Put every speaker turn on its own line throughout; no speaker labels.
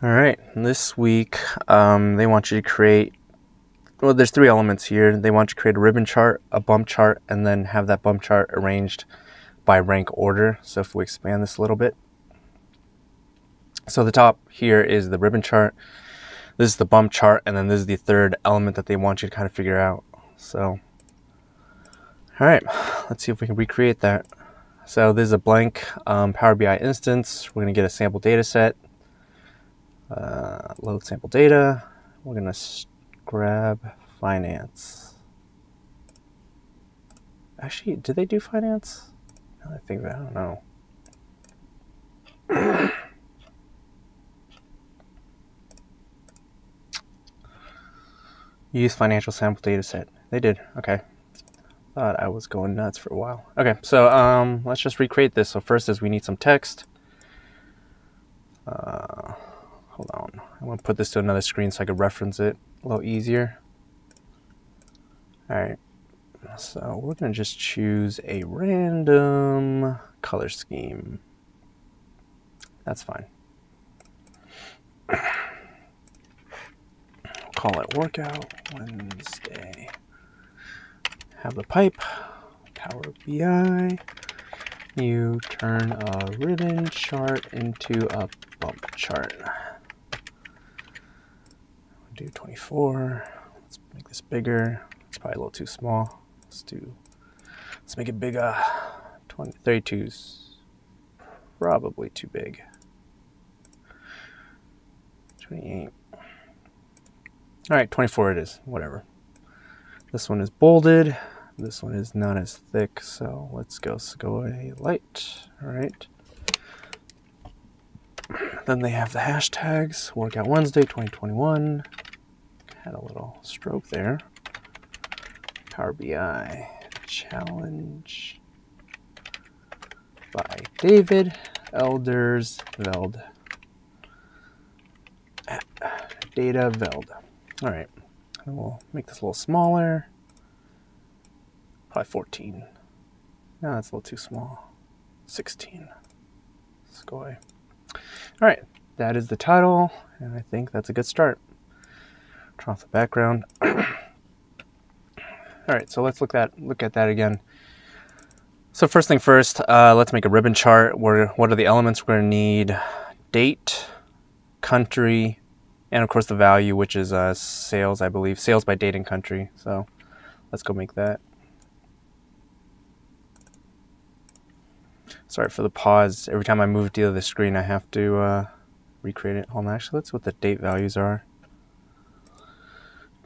All right, this week um, they want you to create. Well, there's three elements here. They want you to create a ribbon chart, a bump chart, and then have that bump chart arranged by rank order. So if we expand this a little bit, so the top here is the ribbon chart. This is the bump chart, and then this is the third element that they want you to kind of figure out. So, all right, let's see if we can recreate that. So this is a blank um, Power BI instance. We're gonna get a sample data set uh, load sample data. We're going to grab finance. Actually, do they do finance? I think that, I don't know. Use financial sample data set. They did. Okay. Thought I was going nuts for a while. Okay, so um, let's just recreate this. So first is we need some text. Uh, Hold on. I want to put this to another screen so I could reference it a little easier. All right. So we're to just choose a random color scheme. That's fine. call it workout Wednesday. Have the pipe, Power BI. You turn a ribbon chart into a bump chart do 24. Let's make this bigger. It's probably a little too small. Let's do, let's make it bigger. 20, 32's probably too big. 28. All right, 24 it is, whatever. This one is bolded. This one is not as thick, so let's go Segoe light. All right. Then they have the hashtags, Workout Wednesday 2021 had a little stroke there. Power BI challenge by David Elders Veld. DataVeld. All right, and we'll make this a little smaller. Probably 14. No, that's a little too small. 16. Let's go away. All right, that is the title, and I think that's a good start. Turn off the background. All right, so let's look at look at that again. So first thing first, uh, let's make a ribbon chart. Where what are the elements we're to need? Date, country, and of course the value, which is uh, sales, I believe. Sales by date and country. So let's go make that. Sorry for the pause. Every time I move to the other screen, I have to uh, recreate it. Hold on, actually, let's see what the date values are.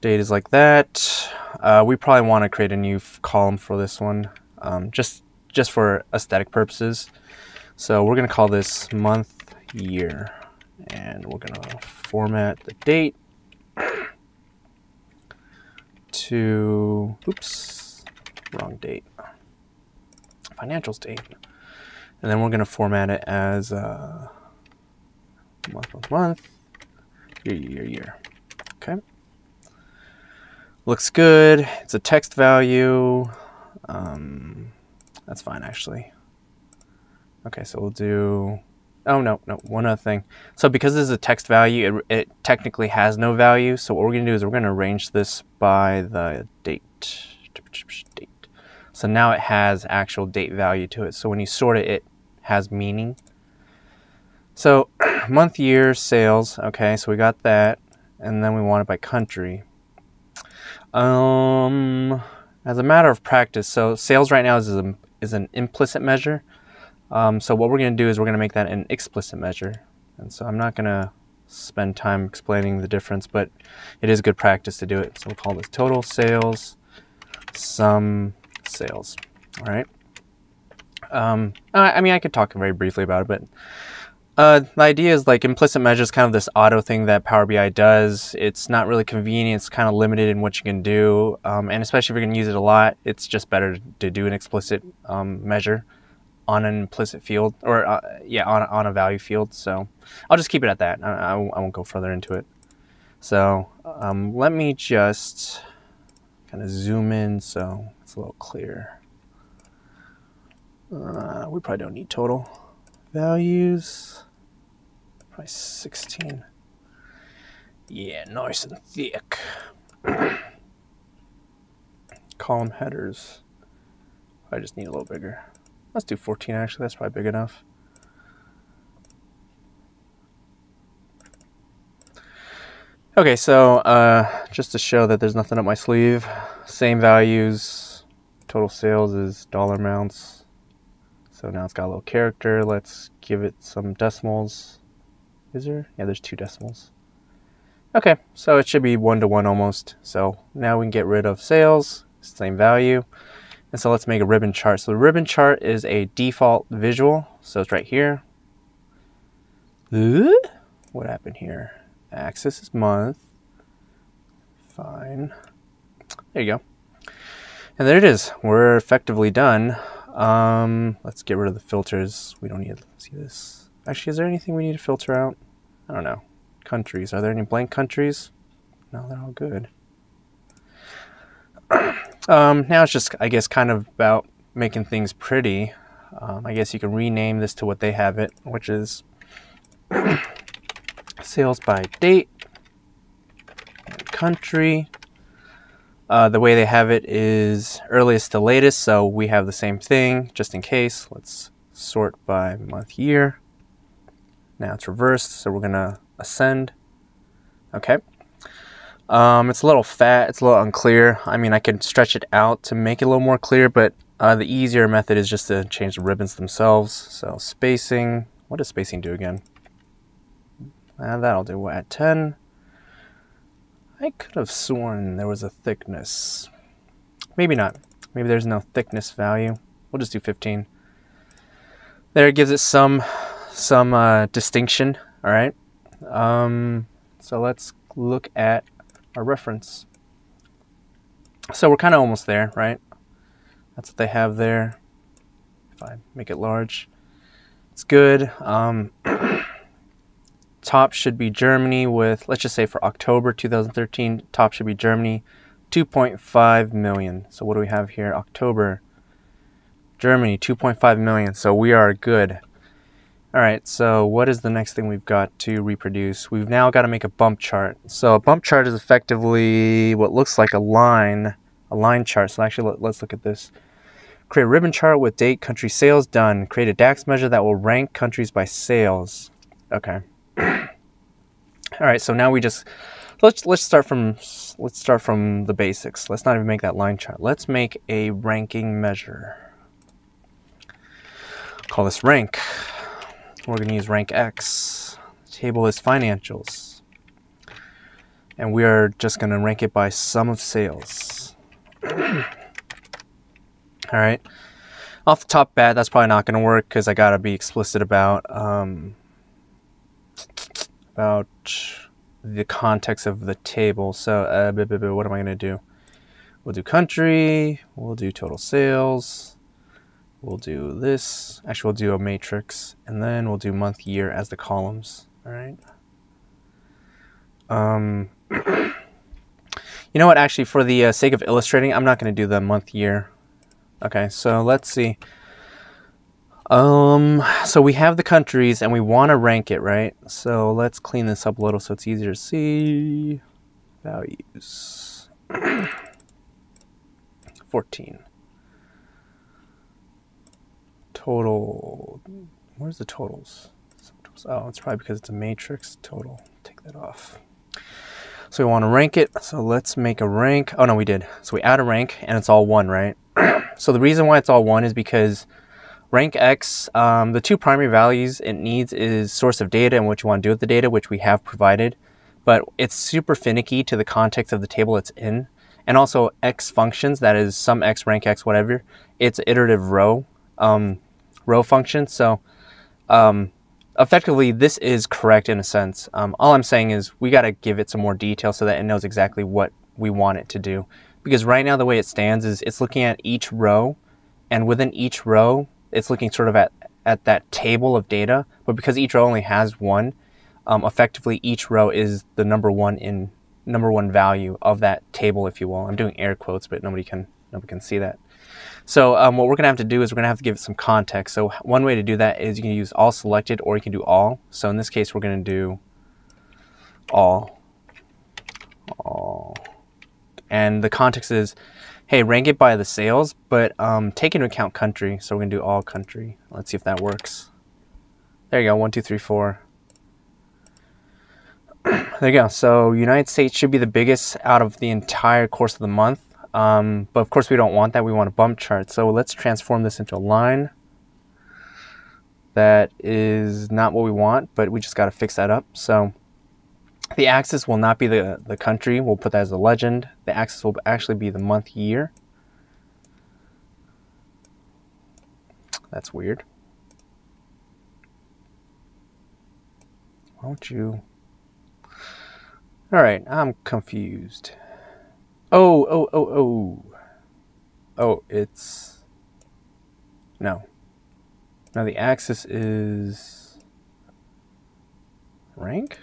Date is like that. Uh, we probably want to create a new column for this one, um, just just for aesthetic purposes. So we're going to call this month year, and we're going to format the date to oops, wrong date, financials date, and then we're going to format it as uh, month month month, year year year. Looks good. It's a text value. Um, that's fine, actually. Okay, so we'll do... Oh, no, no, one other thing. So because this is a text value, it, it technically has no value. So what we're going to do is we're going to arrange this by the date. date. So now it has actual date value to it. So when you sort it, it has meaning. So month, year, sales. Okay, so we got that. And then we want it by country. Um, as a matter of practice, so sales right now is, a, is an implicit measure. Um, so what we're going to do is we're going to make that an explicit measure. And so I'm not going to spend time explaining the difference, but it is good practice to do it. So we'll call this total sales, sum sales. All right. Um, I mean, I could talk very briefly about it, but uh, the idea is like implicit measure is kind of this auto thing that Power BI does. It's not really convenient. It's kind of limited in what you can do. Um, and especially if you're going to use it a lot, it's just better to do an explicit um, measure on an implicit field or uh, yeah, on, on a value field. So I'll just keep it at that. I, I, I won't go further into it. So um, let me just kind of zoom in so it's a little clearer. Uh, we probably don't need total values. Probably 16. Yeah, nice and thick. Column headers. I just need a little bigger. Let's do 14 actually, that's probably big enough. Okay, so uh, just to show that there's nothing up my sleeve, same values, total sales is dollar amounts. So now it's got a little character. Let's give it some decimals. Is there? Yeah, there's two decimals. Okay, so it should be one to one almost. So now we can get rid of sales, same value. And so let's make a ribbon chart. So the ribbon chart is a default visual. So it's right here. What happened here? Axis is month. Fine. There you go. And there it is. We're effectively done. Um, let's get rid of the filters. We don't need to see this. Actually, is there anything we need to filter out? I don't know. Countries. Are there any blank countries? No, they're all good. um, now it's just, I guess, kind of about making things pretty. Um, I guess you can rename this to what they have it, which is sales by date, country. Uh, the way they have it is earliest to latest, so we have the same thing just in case. Let's sort by month year. Now it's reversed, so we're gonna ascend. Okay. Um, it's a little fat, it's a little unclear. I mean, I can stretch it out to make it a little more clear, but uh, the easier method is just to change the ribbons themselves. So spacing, what does spacing do again? Uh, that'll do at 10. I could have sworn there was a thickness. Maybe not. Maybe there's no thickness value. We'll just do 15. There it gives it some some uh, distinction. All right. Um, so let's look at our reference. So we're kind of almost there, right? That's what they have there. If I make it large, it's good. Um, top should be Germany with, let's just say for October 2013, top should be Germany, 2.5 million. So what do we have here? October, Germany, 2.5 million. So we are good. All right, so what is the next thing we've got to reproduce? We've now got to make a bump chart. So a bump chart is effectively what looks like a line, a line chart. So actually, let, us look at this. Create a ribbon chart with date, country, sales done. Create a DAX measure that will rank countries by sales. Okay. All right, so now we just let's let's start from let's start from the basics. Let's not even make that line chart. Let's make a ranking measure. Call this rank. We're going to use RankX. Table is financials. And we are just going to rank it by sum of sales. All right. Off the top bat, that's probably not going to work because I got to be explicit about um, about the context of the table. So uh, what am I going to do? We'll do country. We'll do total sales. We'll do this. Actually, we'll do a matrix, and then we'll do month year as the columns. All right. Um, you know what? Actually, for the uh, sake of illustrating, I'm not going to do the month year. Okay, so let's see. Um, so we have the countries, and we want to rank it, right? So let's clean this up a little so it's easier to see. Values. 14 total. Where's the totals? Oh, it's probably because it's a matrix total. Take that off. So we want to rank it. So let's make a rank. Oh no, we did. So we add a rank and it's all one, right? so the reason why it's all one is because RankX, um, the two primary values it needs is source of data and what you want to do with the data, which we have provided. But it's super finicky to the context of the table it's in. And also X functions, that is some X, RankX, whatever. It's iterative row. Um, row function. So um, effectively, this is correct in a sense. Um, all I'm saying is we got to give it some more detail so that it knows exactly what we want it to do. Because right now, the way it stands is it's looking at each row, and within each row, it's looking sort of at, at that table of data. But because each row only has one, um, effectively each row is the number one in number one value of that table, if you will. I'm doing air quotes, but nobody can nobody can see that. So um, what we're going to have to do is we're going to have to give it some context. So one way to do that is you can use all selected or you can do all. So in this case, we're going to do all. And the context is, hey, rank it by the sales, but um, take into account country. So we're to do all country. Let's see if that works. There you go, one, two, three, four. there you go. So United States should be the biggest out of the entire course of the month. Um, but of course we don't want that. We want a bump chart. So let's transform this into a line. That is not what we want, but we just got to fix that up. So the axis will not be the, the country. We'll put that as a legend. The axis will actually be the month year. That's weird. Why don't you... Alright, I'm confused. Oh, oh, oh, oh. Oh, it's... No. Now the axis is... Rank?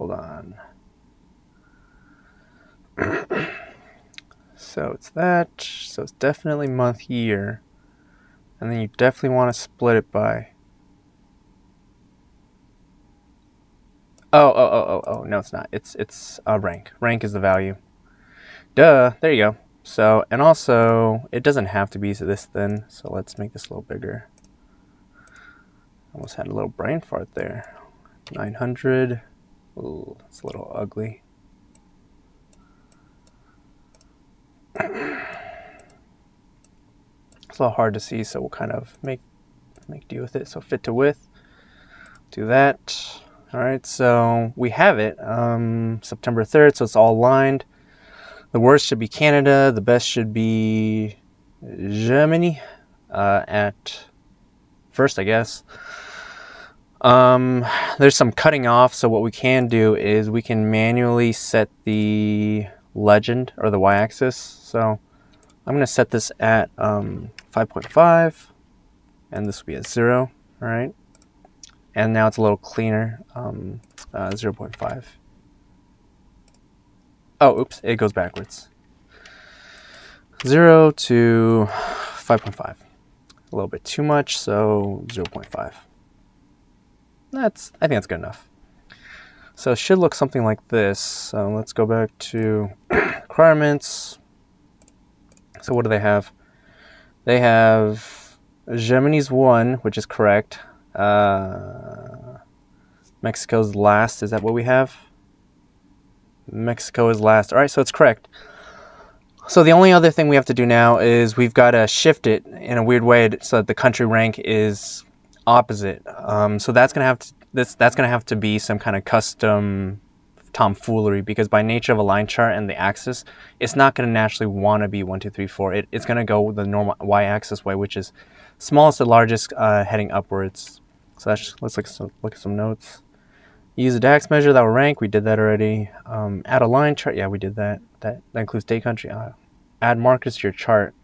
Hold on. so it's that. So it's definitely month year. And then you definitely want to split it by. Oh, oh, oh, oh, oh, no, it's not. It's it's a rank. Rank is the value. Duh, there you go. So, and also, it doesn't have to be this thin, so let's make this a little bigger. Almost had a little brain fart there. 900. Ooh, it's a little ugly. it's a little hard to see, so we'll kind of make make do with it. So fit to width. Do that. All right, so we have it. Um, September 3rd, so it's all lined. The worst should be Canada. The best should be Germany uh, at first, I guess. Um, there's some cutting off, so what we can do is we can manually set the legend or the y-axis. So I'm going to set this at um, 5.5 and this will be at 0, all right? And now it's a little cleaner, um, uh, 0.5. Oh, oops, it goes backwards. 0 to 5.5. A little bit too much, so 0.5 that's I think that's good enough. So it should look something like this. So let's go back to requirements. So what do they have? They have Germany's one, which is correct. Uh, Mexico's last. Is that what we have? Mexico is last. All right, so it's correct. So the only other thing we have to do now is we've got to shift it in a weird way so that the country rank is opposite. Um, so that's gonna have to this that's gonna have to be some kind of custom tomfoolery because by nature of a line chart and the axis, it's not gonna naturally want to be one, two, three, four. It, it's gonna go the normal y-axis way, which is smallest to largest uh, heading upwards. So that's just, let's look, some, look at some notes. Use a DAX measure that will rank. We did that already. Um, add a line chart. Yeah, we did that. That, that includes day country. Uh, add markers to your chart.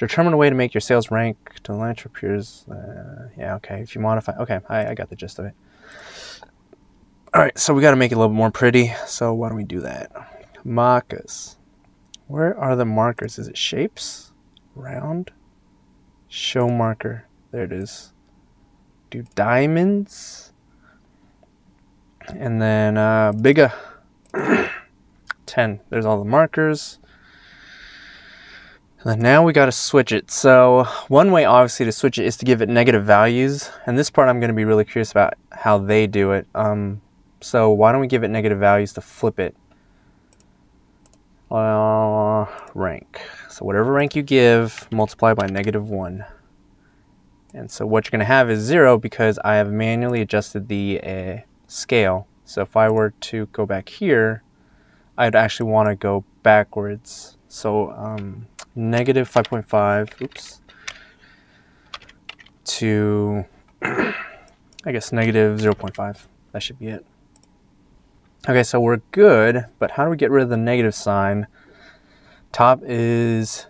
Determine a way to make your sales rank to peers. Uh, yeah, okay. If you modify, okay, I, I got the gist of it. All right, so we got to make it a little more pretty. So why don't we do that? Markers. Where are the markers? Is it shapes? Round? Show marker. There it is. Do diamonds. And then uh, bigger. 10. There's all the markers. And now we got to switch it. So one way obviously to switch it is to give it negative values. And this part I'm going to be really curious about how they do it. Um, so why don't we give it negative values to flip it? Uh, rank. So whatever rank you give, multiply by negative 1. And so what you're going to have is 0 because I have manually adjusted the uh, scale. So if I were to go back here, I'd actually want to go backwards. So um, negative 5.5, oops, to, I guess, negative 0.5. That should be it. Okay, so we're good, but how do we get rid of the negative sign? Top is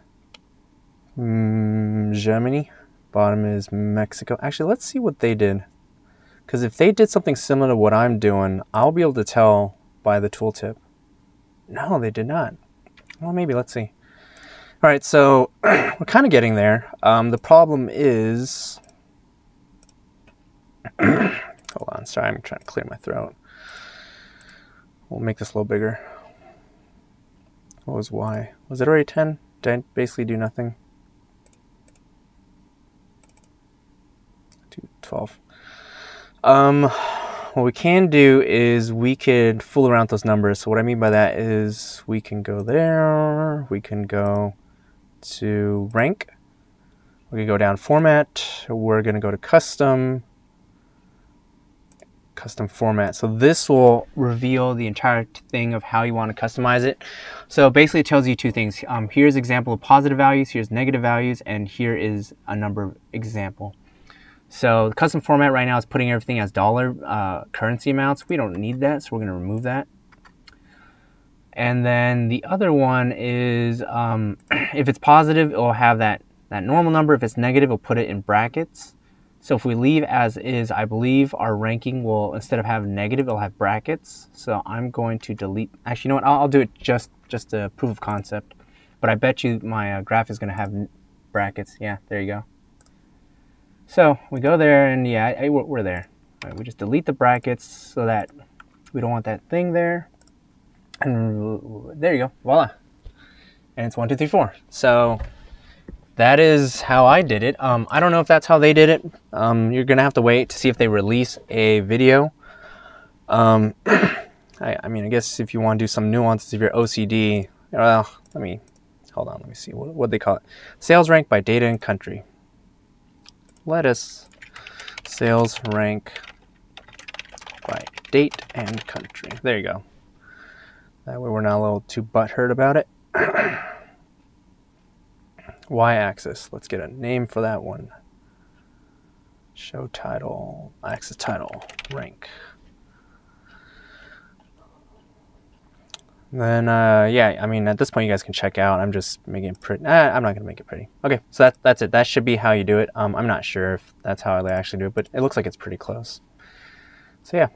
mm, Germany, bottom is Mexico. Actually, let's see what they did. Because if they did something similar to what I'm doing, I'll be able to tell by the tooltip. No, they did not. Well, maybe, let's see. All right, so we're kind of getting there. Um, the problem is, hold on, sorry, I'm trying to clear my throat. We'll make this a little bigger. What was y? Was it already 10? Did I basically do nothing? Do 12. Um, what we can do is we could fool around with those numbers. So what I mean by that is we can go there, we can go to rank, we can go down format, we're gonna go to custom, custom format. So this will reveal the entire thing of how you want to customize it. So basically it tells you two things. Um, here's example of positive values, here's negative values, and here is a number example. So the custom format right now is putting everything as dollar uh, currency amounts. We don't need that, so we're gonna remove that. And then the other one is um, if it's positive, it'll have that, that normal number. If it's negative, it'll put it in brackets. So if we leave as is, I believe our ranking will, instead of have negative, it'll have brackets. So I'm going to delete, actually, you know what, I'll, I'll do it just, just a proof of concept. But I bet you my uh, graph is gonna have brackets. Yeah, there you go. So we go there and yeah, we're there. Right, we just delete the brackets so that we don't want that thing there. And there you go, voila. And it's one, two, three, four. So that is how I did it. Um, I don't know if that's how they did it. Um, you're gonna have to wait to see if they release a video. Um, I, I, mean, I guess if you want to do some nuances of your OCD, well, let me hold on. Let me see what what they call it. Sales rank by data and country. Lettuce sales rank by date and country. There you go. That way we're not a little too butthurt about it. y-axis. Let's get a name for that one. Show title, axis title, rank. Then, uh, yeah, I mean, at this point, you guys can check out. I'm just making it pretty. Eh, I'm not going to make it pretty. Okay, so that, that's it. That should be how you do it. Um, I'm not sure if that's how I actually do it, but it looks like it's pretty close. So, yeah,